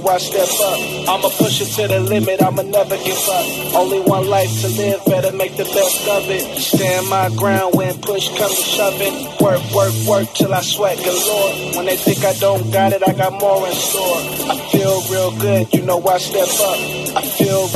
Know I step up. I'ma push it to the limit, I'ma never give up. Only one life to live, better make the best of it. Stand my ground when push comes to shoving. Work, work, work till I sweat galore. When they think I don't got it, I got more in store. I feel real good, you know I step up. I feel.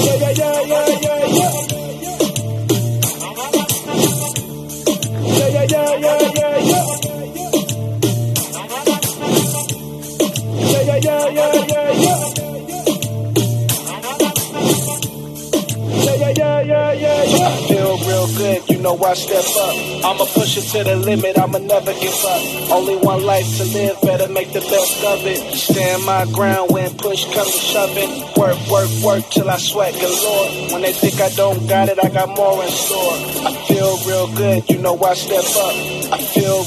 Yeah, yeah, yeah, yeah, yeah. Yeah, Yeah, yeah, yeah, yeah, yeah, yeah. Yeah, yeah. I feel real good, you know I step up. I'ma push it to the limit, I'ma never give up. Only one life to live, better make the best of it. Stand my ground when push comes to shoving. Work, work, work till I sweat galore. When they think I don't got it, I got more in store. I feel real good, you know I step up. I feel